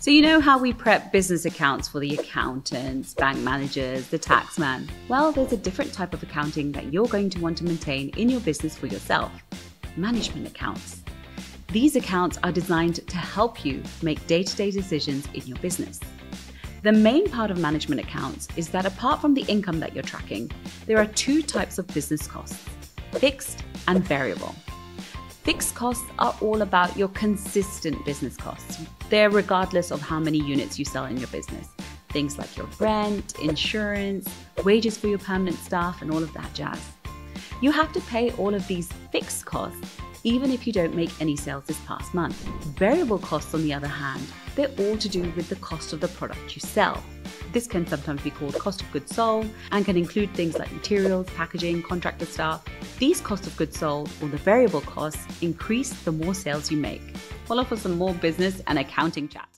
So, you know how we prep business accounts for the accountants, bank managers, the taxman? Well, there's a different type of accounting that you're going to want to maintain in your business for yourself management accounts. These accounts are designed to help you make day to day decisions in your business. The main part of management accounts is that apart from the income that you're tracking, there are two types of business costs fixed and variable. Fixed costs are all about your consistent business costs. They're regardless of how many units you sell in your business. Things like your rent, insurance, wages for your permanent staff, and all of that jazz. You have to pay all of these fixed costs even if you don't make any sales this past month. Variable costs, on the other hand, they're all to do with the cost of the product you sell. This can sometimes be called cost of goods sold and can include things like materials, packaging, contractor staff. These cost of goods sold or the variable costs increase the more sales you make. Follow for some more business and accounting chat.